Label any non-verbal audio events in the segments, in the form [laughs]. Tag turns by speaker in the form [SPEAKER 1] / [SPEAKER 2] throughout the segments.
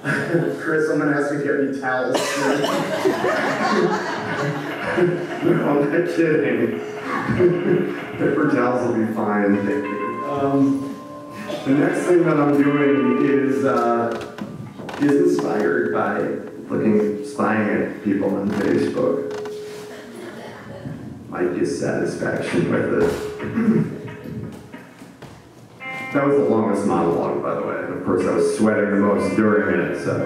[SPEAKER 1] [laughs] Chris, I'm gonna ask you to get me towels.
[SPEAKER 2] no, [laughs] I'm not kidding. [laughs] Paper towels will be fine, thank you. Um, the next thing that I'm doing is uh, is inspired by looking, spying at people on Facebook. Might get satisfaction with it. [clears throat] that was the longest monologue, by the way. Course, I was sweating the most during it, so.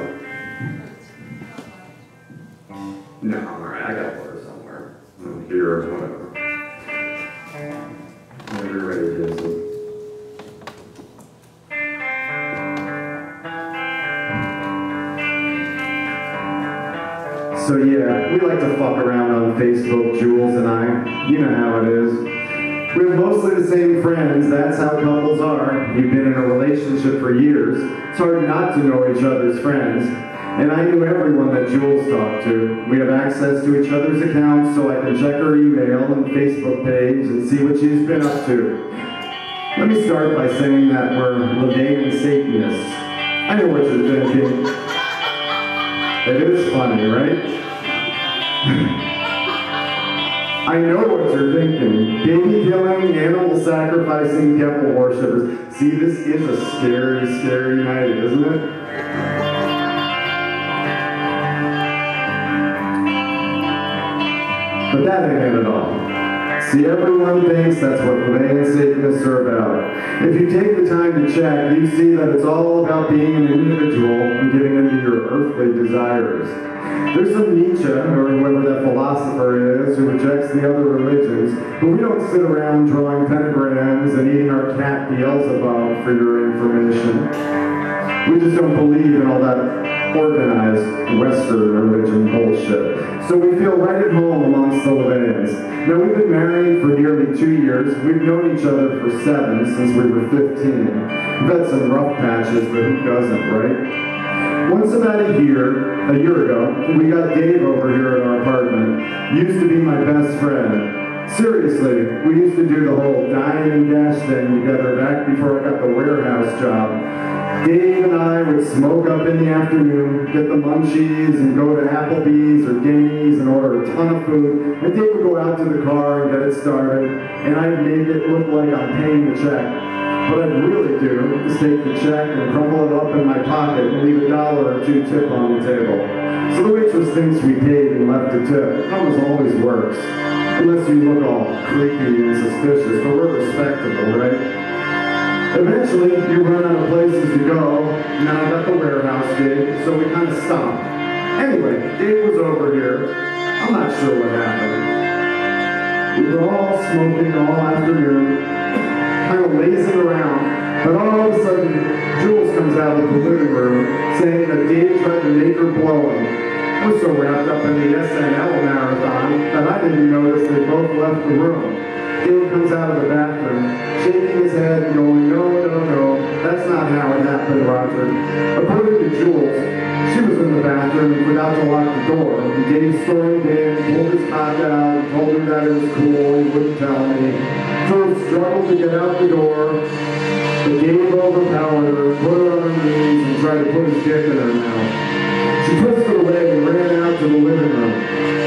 [SPEAKER 2] No, I'm alright. I got water somewhere. Here whatever. Whenever you're ready, Jason. So yeah, we like to fuck around on Facebook, Jules and I. You know how it is. We're mostly the same friends, that's how couples are. You've been in a relationship for years. It's hard not to know each other's friends. And I knew everyone that Jules talked to. We have access to each other's accounts so I can check her email and Facebook page and see what she's been up to. Let me start by saying that we're LaVeyan Satanists. I know what you're thinking. It is funny, right? [laughs] I know what you're thinking. Baby killing, animal sacrificing, devil worshippers. See, this is a scary, scary night, isn't it? But that ain't it at all. See, everyone thinks that's what the LaVeyan Satanists are about. If you take the time to check, you see that it's all about being an individual and giving into your earthly desires. There's some Nietzsche, or whoever that philosopher is, who rejects the other religions, but we don't sit around drawing pentagrams and eating our cat Beelzebub for your information. We just don't believe in all that organized Western religion bullshit. So we feel right at home amongst the LaVeyans. Now we've been married for nearly two years. We've known each other for seven since we were 15. We've had some rough patches, but who doesn't, right? Once about a year, a year ago, we got Dave over here in our apartment. Used to be my best friend. Seriously, we used to do the whole dine and dash thing together back before I got the warehouse job. Dave and I would smoke up in the afternoon, get the munchies, and go to Applebee's or Denny's and order a ton of food. And Dave would go out to the car and get it started, and I'd make it look like I'm paying the check. What I'd really do is take the check and crumple it up in my pocket and leave a dollar or two tip on the table. So the waitress thinks we paid and left a tip. Almost always works. Unless you look all creepy and suspicious, but we're respectable, right? Eventually, you run out of places to go, I got the warehouse gig, so we kind of stopped. Anyway, Dave was over here. I'm not sure what happened. We were all smoking all afternoon, kind of lazing around, but all of a sudden, Jules comes out of the living room saying that Dave tried to make her blow him. I was so wrapped up in the SNL marathon that I didn't notice they both left the room. Dave comes out of the bathroom, shaking his head and going, no, no, no, that's not how it happened, Roger. According to Jules, she was in the bathroom and forgot to lock the door. And Dave stormed in, pulled his cock out, told her that it was cool, he wouldn't tell me. Jules struggled to get out the door, but Dave overpowered her, put her on her knees, and tried to put his dick in her mouth. She twisted ran out to the living room.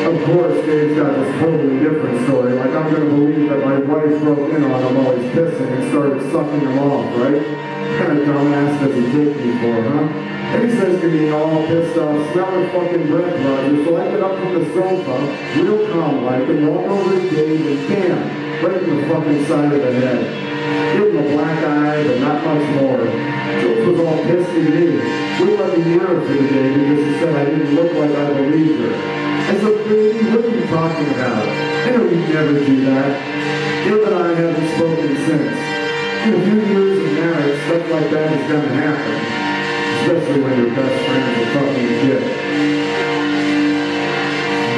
[SPEAKER 2] Of course, Dave's got this totally different story. Like, I'm going to believe that my wife broke in on him while he's pissing and started sucking him off, right? What kind of dumbass does he take me for, huh? And he says to me, all pissed off, smell of fucking breath, Roger. So I get up from the sofa, real calm like, and walk over to Dave and bam, right in the fucking side of the head. Give him a black eye, but not much more. Pissed at me. We me near her for the day because she said I didn't look like I believed her. I said, baby, what are you talking about? I know you'd never do that. Dave and I haven't spoken since. In a few years of marriage, stuff like that is going to happen. Especially when your best friend is a fucking kid.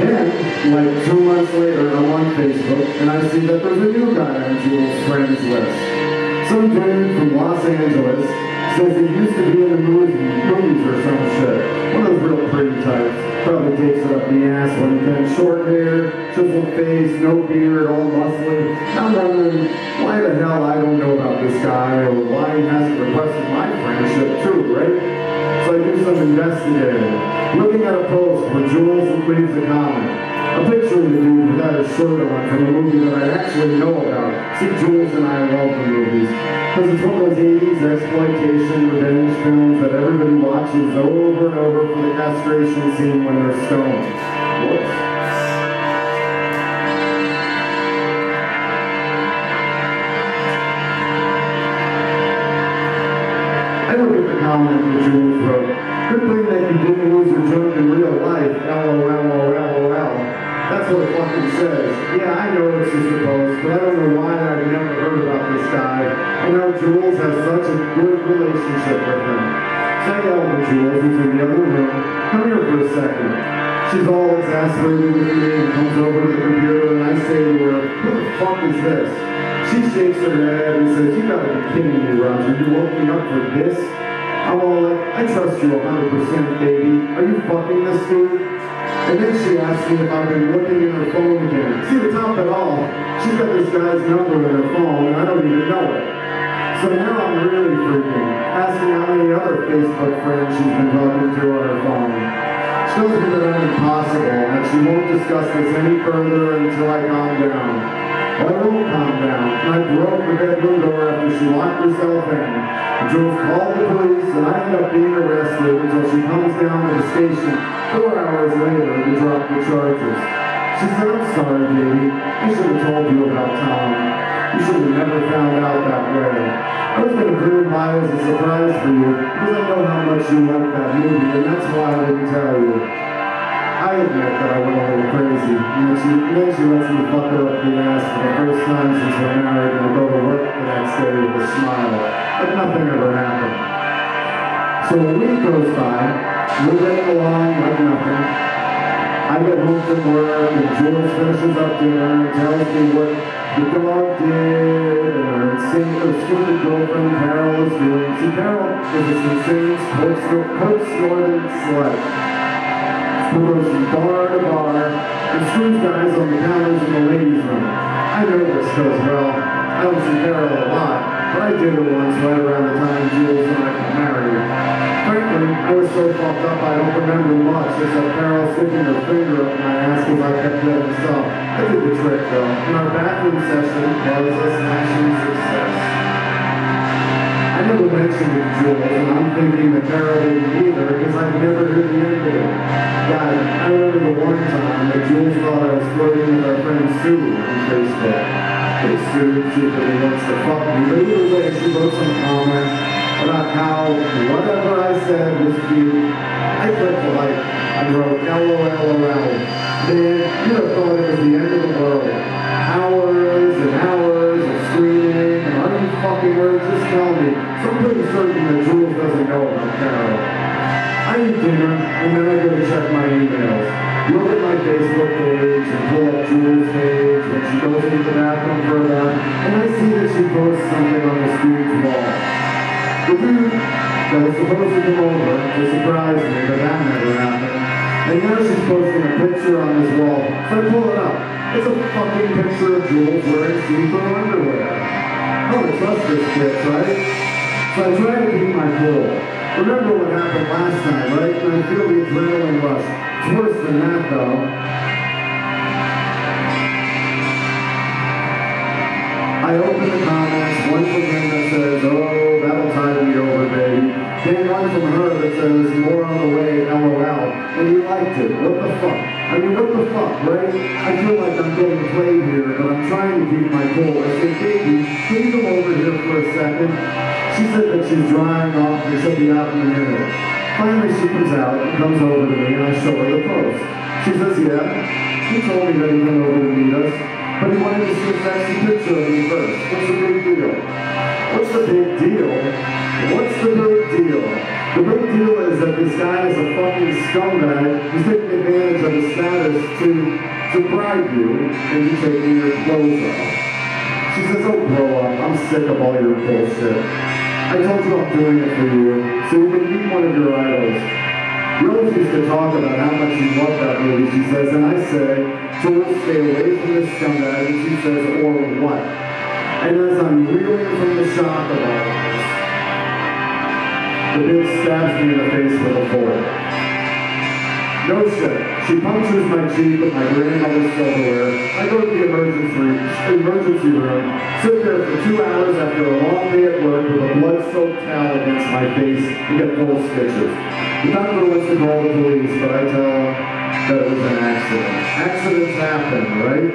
[SPEAKER 2] Then, like two months later, I'm on Facebook, and I see that there's a new guy on Jules' friends list. Some dude from Los Angeles says he used to be in the movies, movies or some shit. One of those real pretty types. Probably takes it up the ass when he can. Short hair, chiseled face, no beard, all muscly. I'm wondering why the hell I don't know about this guy or why he hasn't requested my friendship too, right? So I do some investigating. Looking at a post where Jules leaves a comment. A picture dude shirt on from a movie that I actually know about. See, Jules and I love the movies. Because it's one of those 80s exploitation revenge films that everybody watches over and over for the castration scene when they're stoned. Says. Yeah, I know it's just a post, but I don't know why I've never heard about this guy. And now Jules has such a good relationship with him. I yell to Jules, who's in the other room, come here for a second. She's all exasperated with me and comes over to the computer and I say to her, who the fuck is this? She shakes her head and says, you gotta be kidding me, Roger. You woke me up for this? I'm all like, I trust you 100%, baby. Are you fucking this dude? And then she asked me if I've been looking in her phone again. See, to top it all, she's got this guy's number in her phone, and I don't even know it. So now I'm really freaking, asking how many other Facebook friends she's been talking to on her phone. She tells me that I'm impossible, and that she won't discuss this any further until I calm down. Won't calm down, I broke the bedroom door after she locked herself in. Jules called the police, and I ended up being arrested until she comes down to the station four hours later to drop the charges. She said, I'm sorry, baby. I should have told you about Tom. You should have never found out that way. I was going to bring by as a surprise for you because I know how much you like that movie, and that's why I didn't tell you. I admit that I went a little crazy. Then she lets me fuck her up the ass for the first time since we're married and I go to work the next day with a smile. But nothing ever happened. So a week goes by, we're getting along like nothing. I get home from work and Jules finishes up dinner and tells me what the dog did and her insane, stupid girlfriend Carol is doing. See, Carol is this insane, coke-snorting slut who goes from bar to bar and screws guys on the counters in the ladies' room. I know this goes well. I don't see Carol a lot, but I did it once right around the time Jules and I got married. Frankly, I was so fucked up I don't remember much, except Carol sticking her finger up my ass as I kept getting stuff. I did the trick though, and our bathroom session was I and I'm thinking the didn't either, because I've never heard the it. God, I remember the one time that Jules thought I was flirting with our friend Sue on Facebook. Hey Sue, she really wants to fuck me, but either way, she wrote some comment about how whatever I said was cute. I clicked the like and wrote LOLOL. Man, you have thought it was the end of the world. Hours and hours and unfucking words, just tell me. So I'm pretty certain that Jules doesn't know about Carol. I eat dinner, and then I go to check my emails. Look at my Facebook page and pull up Jules' page when she goes into the bathroom for run, and I see that she posts something on the student's wall. The dude that was supposed to come over to surprise me, but that never happened. And now she's posting a picture on this wall. So I pull it up. It's a fucking picture of Jules wearing see-through underwear. I don't trust this bitch, right? So I try to keep my cool. Remember what happened last time, right? And I feel the adrenaline rush. It's worse than that, though. I open the comments, one from him that says, oh, that'll tide me over, baby. Then one from her that says, more on the way, LOL. And he liked it. What the fuck? I mean, what the fuck, right? I feel like I'm getting played here, but I'm trying to keep my cool. I said, baby, can you come over here for a second? She said that she's drying off and she'll be out in a minute. Finally, she comes out and comes over to me and I show her the post. She says, yeah, he told me that he went over to meet us, but he wanted to see a sexy picture of me first. What's the big deal? What's the big deal? What's the big deal? The big deal is that this guy is a fucking scumbag He's taking advantage of his status to, deprive to bribe you into taking your clothes off. She says, oh, grow up. I'm sick of all your bullshit. I told you I'm doing it for you, so you can be one of your idols. Rose used to talk about how much she loved that movie, she says, and I say, Jules, stay away from this scumbag, and she says, or what? And as I'm reeling from the shock of this, the bitch stabs me in the face with a fork. No shit. She punctures my cheek with my grandmother's silverware. I go to the emergency, emergency room, sit there for two hours after a long day at work with a blood-soaked towel against my face and get full stitches. The doctor wants to call the police, but I tell him that it was an accident. Accidents happen, right?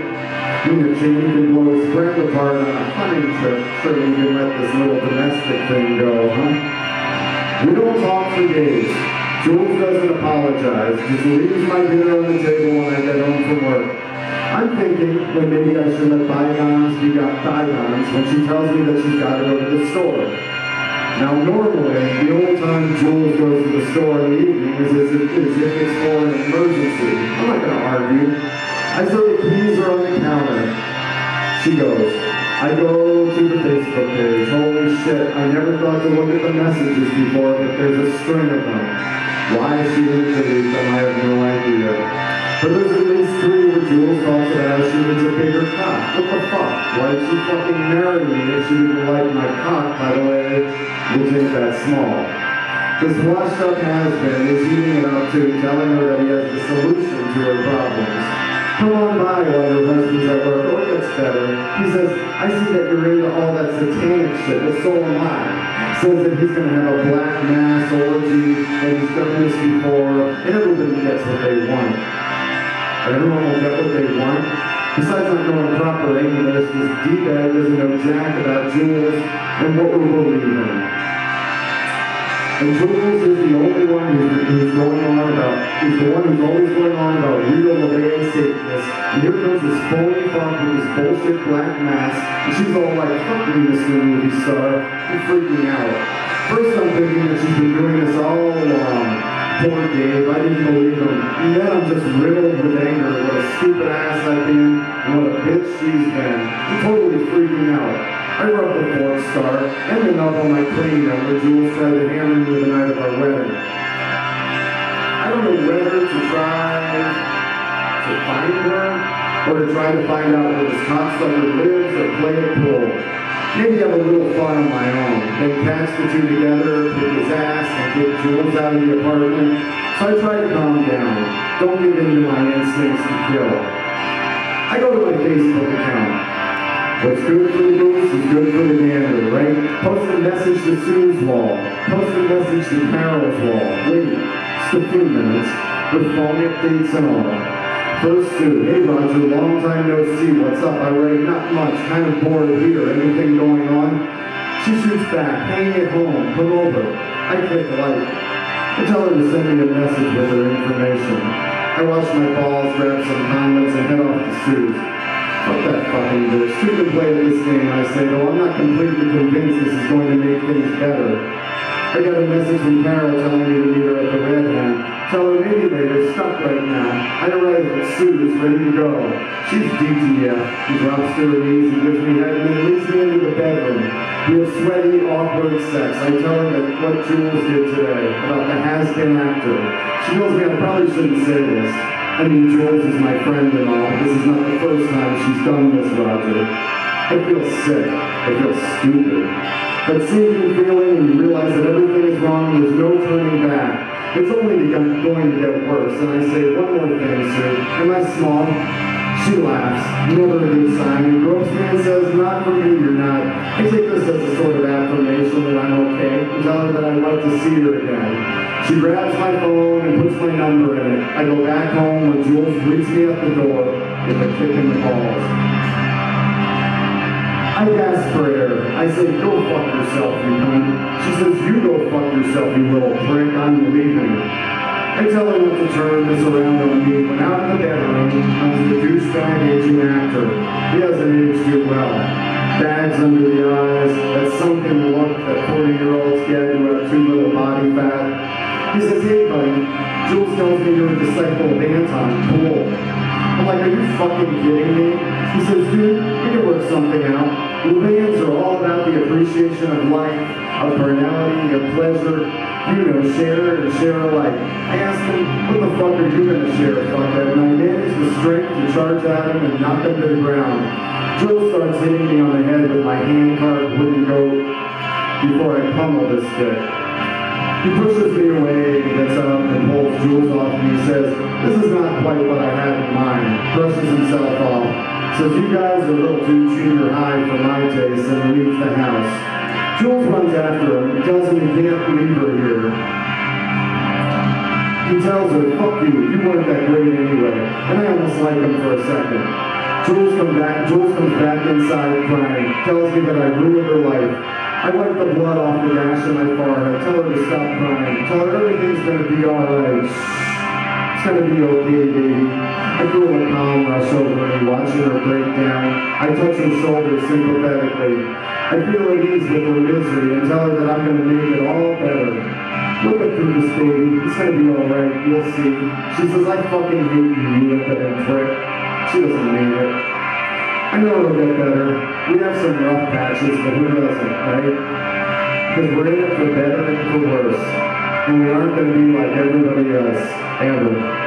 [SPEAKER 2] Your chain can blow his friend apart on a hunting trip, sure you can let this little domestic thing go, huh? We don't talk for days. Jules doesn't apologize, just leaves my dinner on the table when I get home from work. I'm thinking that maybe I should let bygones be got bygones when she tells me that she's got to go to the store. Now normally, the only time Jules goes to the store in the evening is, is, is if it's for an emergency. I'm not going to argue. I say the keys are on the counter. She goes, I go to the Facebook page. Shit, I never thought to look at the messages before, but there's a string of them. Why she didn't them, I have no idea. But there's at least three where Jules talks about how she needs a bigger cock. What the fuck? Why did she fucking marry me if she didn't like my cock, by the way, which ain't that small? This washed up has-been is eating it up too, telling her that he has the solution to her problems. Come on by while your husband's at work, or gets better. He says, I see that you're into all that satanic shit, well so am I. Says that he's gonna have a black mass orgy, and he's done this before, and everybody gets what they want. Everyone will get what they want. Besides not knowing proper English, this D-bag doesn't know jack about Jules and what we believe in. And Jules is the only bullshit black mask. And she's all like, fuck me, Mr. Movie Star. I'm freaking out. First I'm thinking that she's been doing this all along. Poor Dave, I didn't believe him. And then I'm just riddled with anger at what a stupid ass I've been and what a bitch she's been. Totally freaking out. I rubbed the fork star the knob on my cranium where Jules tried to hammer me the night of our wedding. I don't know whether to try to find her or to try to find out where this cocksucker lives or play it pool. Maybe have a little fun on my own, then catch the two together, kick his ass, and get Jules out of the apartment. So I try to calm down. Don't give in to my instincts to kill. I go to my Facebook account. What's good for the goose is good for the gander, right? Post a message to Sue's wall. Post a message to Carol's wall. Wait, just a few minutes, with phone updates and all. First Sue, hey Roger, long time no see, what's up? I write, not much, kind of bored here, anything going on? She shoots back, hang at home, come over. I click like. I tell her to send me a message with her information. I wash my balls, grab some condoms, and head off to Sue's. Fuck that fucking bitch. She can play this game, I say, though I'm not completely convinced this is going to make things better. I got a message from Carol telling me to meet her at the Red Hand. Tell her maybe later, stuck right now. I arrive at Sue's, ready to go. She's DTF. She drops to her knees and gives me head and then leads me into the bedroom. We have sweaty, awkward sex. I tell her that what Jules did today, about the has-been actor. She tells me I probably shouldn't say this. I mean, Jules is my friend and all, this is not the first time she's done this, Roger. I feel sick. I feel stupid. But seeing and feeling when you realize that everything is wrong, there's no turning back. It's only begun, going to get worse. And I say, one more thing, sir. Am I small? She laughs. Never a good sign. And Gross Man says, not for me, you're not. I take this as a sort of affirmation that I'm okay. And tell her that I'd like to see her again. She grabs my phone and puts my number in it. I go back home when Jules greets me at the door with a kick in the balls. I gasp for air. I say, go fuck yourself, you. She says, you go fuck yourself, you little prick. I'm leaving. I tell her not to turn this around on me when out in the bedroom comes the douchebag aging actor. He hasn't aged too well. Bags under the eyes, that sunken look that 40-year-olds get who have too little body fat. He says, hey buddy, Jules tells me you're a disciple of Anton. Cool. I'm like, are you fucking kidding me? He says, dude, we can work something out. LaVeyans are all about the appreciation of life, of carnality, of pleasure. You know, share and share alike. I asked him, what the fuck are you gonna share, fuckhead? And I managed the strength to charge at him and knock him to the ground. Joe starts hitting me on the head with my hand-carved wooden goat before I pummel this stick. He pushes me away and gets up and pulls Jules off and he says, this is not quite what I had in mind. Brushes himself off. Says, you guys are a little too junior high for my taste and leaves the house. Jules runs after him, tells him he can't leave her here. He tells her, fuck you, you weren't that great anyway. And I almost like him for a second. Jules comes back, Jules comes back inside crying, tells me that I ruined her life. I wipe the blood off the gash in my forehead, tell her to stop crying, tell her everything's gonna be alright. It's gonna be okay, baby. I feel a calm rush over me, watching her break down. I touch her shoulder sympathetically. I feel at ease with her misery and tell her that I'm gonna make it all better. Look at through this baby, it's gonna be alright, you'll see. She says, I fucking hate you, you impudent prick. She doesn't mean it. I know it'll get better. We have some rough patches, but who doesn't, right? Because we're in it for better and for worse. And we aren't going to be like everybody else, ever.